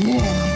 Yeah.